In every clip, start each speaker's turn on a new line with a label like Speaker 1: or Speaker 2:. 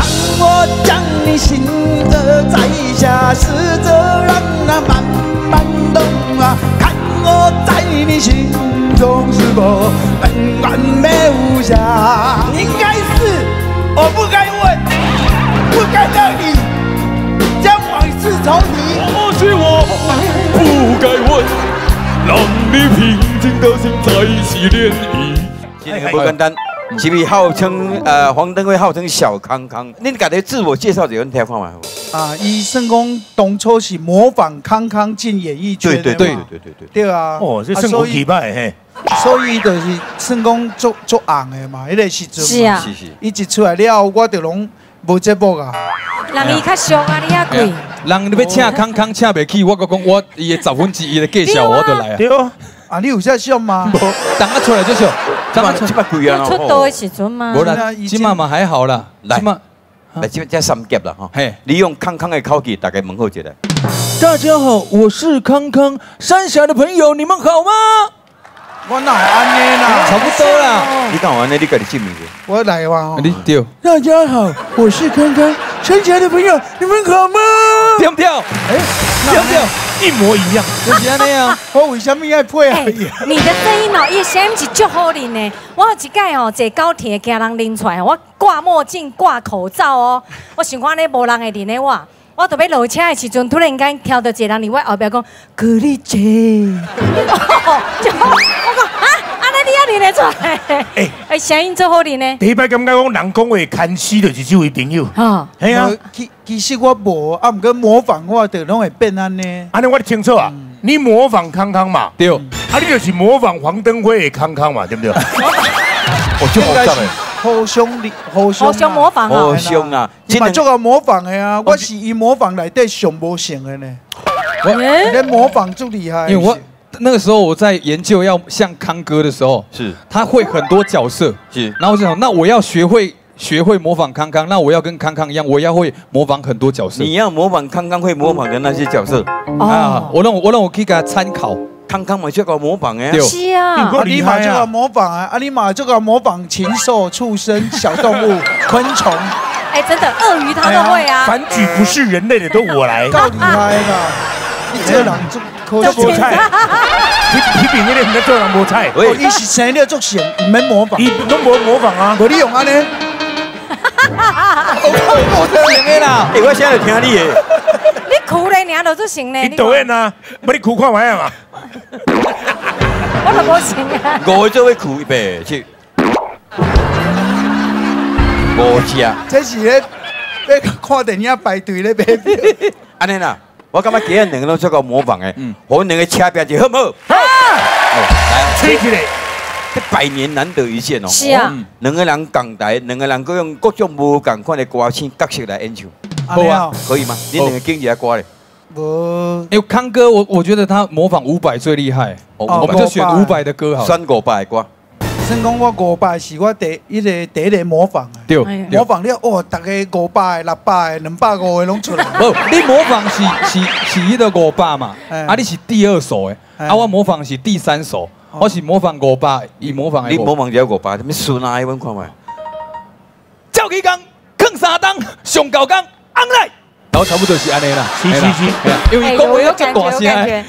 Speaker 1: 让我将你心折在下，试着让那慢慢懂啊，看我在你心中是否仍完美无瑕。应该是，我不该问，不该让你将往事重提。
Speaker 2: 或许我不该问，让你平静的心再起涟漪。
Speaker 3: 这个不简单，是不是号称呃黄登辉号称小康康？恁家己自我介绍一下，听看嘛。
Speaker 1: 啊，医生讲当初是模仿康康进演艺圈的
Speaker 3: 对对对对对对。
Speaker 1: 对啊，
Speaker 4: 哦，这
Speaker 1: 啊
Speaker 4: 圣公奇拜嘿，
Speaker 1: 所以就是算讲做做红的嘛，迄个时阵嘛
Speaker 5: 是啊
Speaker 3: 是是。
Speaker 1: 伊一出来了后，我就拢无节目啊。
Speaker 5: 人伊较俗啊，你啊贵。
Speaker 6: 人你要请康康请袂起，我讲讲我伊的十分之一的介绍我就来啊。
Speaker 4: 对啊，
Speaker 1: 啊，你有在笑吗？
Speaker 6: 等啊出来就笑，
Speaker 3: 这嘛这嘛贵啊！
Speaker 5: 出道的时阵嘛
Speaker 6: 无。啦，今嘛嘛还好啦，
Speaker 3: 来来这这三级了哈。
Speaker 6: 嘿。
Speaker 3: 你用康康的口气，大概问候一下。
Speaker 6: 大家好，我是康康，三峡的朋友，你们好吗？
Speaker 1: 我哪有安尼
Speaker 6: 差？不多啦。
Speaker 3: 你讲完呢，你家己证明。
Speaker 1: 我来哇哦！
Speaker 6: 你丢，
Speaker 1: 大家好，我是康康，山下的朋友，你们好吗？
Speaker 6: 对不对？哎，对不对？
Speaker 4: 一模一样。
Speaker 6: 就是安尼啊。
Speaker 1: 我为什么要配合你？
Speaker 5: 你的声音哦，一声音是足好听的。我有一届哦，坐高铁惊人拎出来，我挂墨镜、挂口罩哦，我想看咧无人会认得我。我特别落车的时阵，突然间听到一个人伫我后壁讲“格力姐”，我讲啊，你也认得出来？
Speaker 4: 哎。
Speaker 5: 哎，声音做好听呢。
Speaker 4: 第一摆感觉讲人讲话看死就是这位朋友，
Speaker 5: 啊，
Speaker 4: 系啊。
Speaker 1: 呃，其其实我无，啊，毋过模仿我就拢会变安尼。
Speaker 4: 安尼我清楚啊，你模仿康康嘛，
Speaker 6: 对，
Speaker 4: 啊，你就是模仿黄登辉的康康嘛，对不对？
Speaker 3: 我就好赞
Speaker 1: 应该是互相理互相
Speaker 5: 互相模仿
Speaker 3: 好
Speaker 5: 哦。
Speaker 3: 凶啊！
Speaker 1: 你嘛做个模仿的啊，我是以模仿内底上无成的呢。
Speaker 5: 我
Speaker 1: 你模仿最厉害，
Speaker 6: 因为我那个时候我在研究要像康哥的时候，
Speaker 3: 是。
Speaker 6: 他会很多角色，
Speaker 3: 是。
Speaker 6: 然后我就想，那我要学会学会模仿康康，那我要跟康康一样，我要会模仿很多角色。
Speaker 3: 你要模仿康康会模仿的那些角色，
Speaker 6: 啊
Speaker 5: 哦，，
Speaker 6: 我让我我让我可以给他参考。
Speaker 3: 康康嘛就搞模仿的啊。
Speaker 6: 对。
Speaker 5: 是啊。
Speaker 4: 够，
Speaker 1: 啊，
Speaker 4: 厉害啊。
Speaker 1: 你嘛这个模仿啊，啊，你嘛这个模仿禽兽、畜生、小动物、昆虫，
Speaker 5: 哎，真的，鳄鱼他都会啊。
Speaker 4: 反举不是人类的都我来，
Speaker 1: 够厉害啦！你这个人就可
Speaker 4: 做菠菜，批批评那个人在做人菠菜，
Speaker 1: 哦，伊是生了足成，唔免模仿。
Speaker 4: 你都无模仿啊，
Speaker 1: 无 你用安尼，
Speaker 6: 我演的啦，
Speaker 3: 哎，我现在就听你的，
Speaker 5: 你哭咧，你都做成呢。
Speaker 4: 你导演啊，不你哭看完啊嘛，
Speaker 5: 我都无成啊。
Speaker 3: 五个做会哭一百去，五只。
Speaker 1: 这是咧咧看电影排队咧 买票。
Speaker 3: 安尼啦，我感觉今日两个都做个模仿的，
Speaker 6: 嗯
Speaker 3: 我们两个车边就好不好？来，
Speaker 4: 吹起来，
Speaker 3: 这百年难得一见哦。
Speaker 5: 是啊。
Speaker 3: 哦两个人港台，两个人各用各种无共款的歌星角色来演唱，
Speaker 1: 安尼哦，
Speaker 3: 可以吗？你两个经济下歌嘞，
Speaker 6: 我，哎康哥，我我觉得他模仿伍佰最厉害，我们就选伍佰的歌好了。
Speaker 3: 选五百的歌，
Speaker 1: 算讲我五百是我第一个第一个模仿的。
Speaker 6: 对，
Speaker 1: 模仿了，哦，大概五百、六百、两百五的拢出来。
Speaker 6: 不，你模仿是是是迄个五百嘛，
Speaker 1: 哎
Speaker 6: 啊，你是第二首诶，
Speaker 1: 哎
Speaker 6: 啊，我模仿是第三首，我是模仿五百，伊模仿
Speaker 3: 你模。仿只五百，什么孙啊？阮看卖，
Speaker 6: 照起工，坑三档，上高工，昂来，然后差不多是安尼啦。
Speaker 4: 是是是
Speaker 6: 因为讲话要足大
Speaker 5: 感觉，有感
Speaker 6: 声的，
Speaker 5: 觉。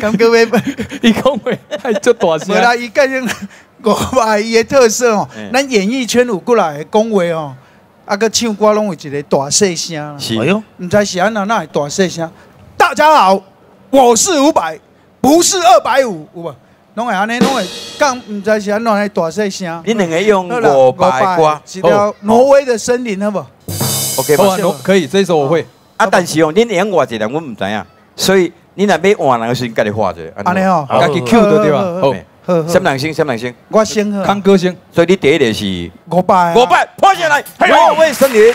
Speaker 1: 感觉要，
Speaker 6: 伊讲话还足大声
Speaker 1: 无。啦，伊个种五百伊的特色哦
Speaker 3: 嗯，
Speaker 1: 咱演艺圈有过来的讲话哦，啊个唱歌拢有一个大细声啦，
Speaker 3: 是
Speaker 4: 哎呦，
Speaker 1: 唔知是安怎那会大细声。大家好，我是五百，不是二百五，有无？拢会安尼，拢会讲，唔知是安怎的大细声。
Speaker 3: 你两个用五百的歌
Speaker 1: 一条挪威的森林，好不好
Speaker 3: ？，OK
Speaker 6: 好啊？，可以，这一首我会。
Speaker 3: 啊，但是哦，恁演偌一人，阮唔知影，所以你若要换人的时阵，家己画者，
Speaker 1: 安尼哦，
Speaker 4: 好
Speaker 6: 家己 Q 的对吧？好，
Speaker 1: 好好
Speaker 3: 什么人先？什么人先？
Speaker 1: 我先好，
Speaker 6: 康哥先。
Speaker 3: 所以你第一个是
Speaker 1: 五百啊，
Speaker 3: 五百，破下来，
Speaker 4: 嘿呦
Speaker 3: 挪威森林。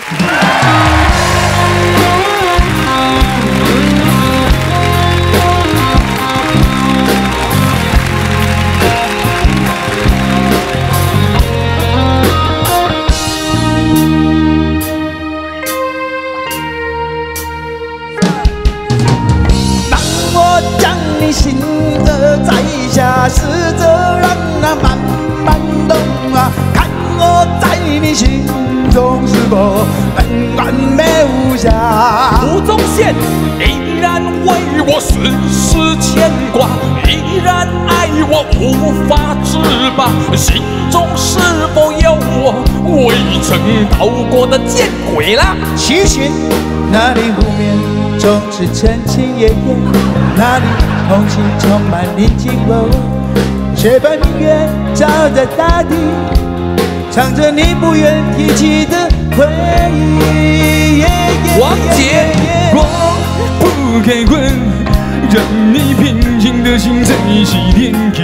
Speaker 1: 心中是否能永远没有下。
Speaker 6: 吴宗宪依然为我世世牵挂，依然爱我无法自拔，心中是否有我未曾到过的见鬼啦？
Speaker 1: 其实那里湖面总是澄清夜夜，那里空气充满宁静柔，却把明月照在大地，唱着你不愿提起的回忆。
Speaker 6: 王杰，我不该问，让你平静的心再起涟漪。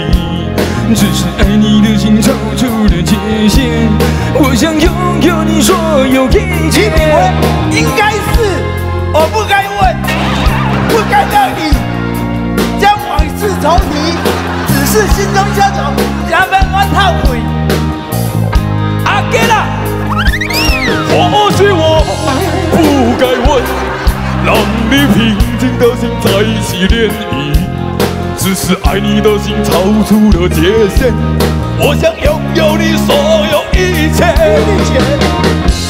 Speaker 6: 只是爱你的心超出了界限，我想拥有你所有一切。
Speaker 1: 应该是我不该问，不该让你将往事重提，只是心中这种加班我后悔。
Speaker 6: 阿给了，或许我不该问，让你平静的心再起涟漪。只是爱你的心超出了界限，我想拥有你所有一切。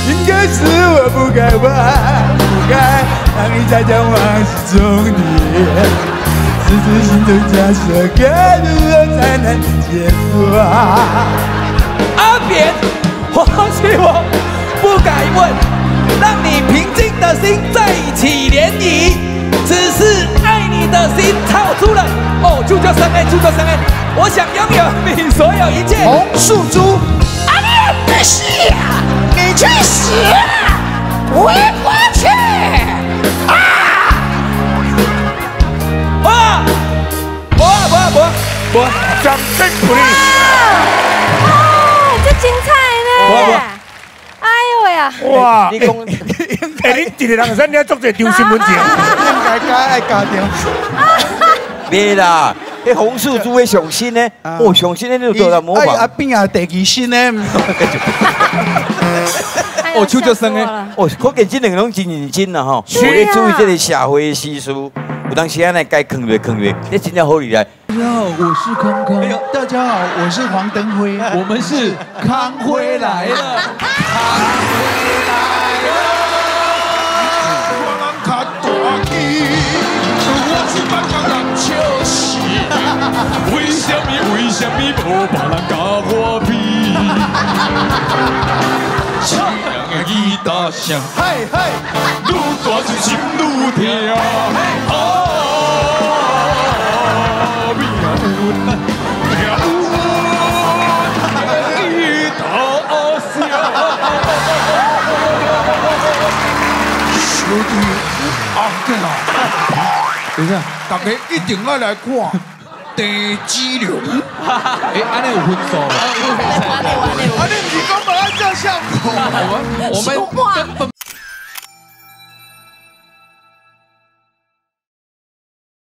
Speaker 1: 应该是我不该问，不该让你再将往事重提，只是心中假设该如何才能结束啊？
Speaker 4: 阿扁，或许我不敢问，让你平静的心再起涟漪，只是爱你的心超出了哦，就叫三爱就叫三爱我想拥有你所有一切。
Speaker 1: 红树珠，
Speaker 7: 阿你不是呀，你去死！回过去！
Speaker 4: 啊，不不不不，
Speaker 5: 掌声鼓励。哇！
Speaker 3: 你讲
Speaker 5: 哎，你一个人三天做这丢新闻节目，
Speaker 1: 应该该爱家庭。
Speaker 3: 别啦，迄红树猪的上新呢？哦，上新的你就做到模
Speaker 1: 哎阿
Speaker 3: 仿。
Speaker 1: 炳啊，第二新呢？
Speaker 4: 哦手就酸的
Speaker 8: 吓死我了
Speaker 3: 哦，可见这两个拢真认真啦吼，
Speaker 8: 是啊
Speaker 3: 有咧注意这个社会的习俗，有当时安尼该坑略坑略，你真正好厉害。
Speaker 9: 大家好，我是康康。
Speaker 1: 哎呦，大家好，我是黄登辉。
Speaker 9: 我们是康辉来了。
Speaker 10: 我人较大机，我是北港人笑死。
Speaker 6: 为什么为什么无别人甲我比？凄凉的吉他声，
Speaker 1: 嗨嗨，
Speaker 6: 愈大就心愈痛。
Speaker 10: 等一下，大家一定要来看地基流。
Speaker 9: 哎，安尼有分数吗？
Speaker 10: 啊，你不是讲本来照相口吗？
Speaker 9: 我们根本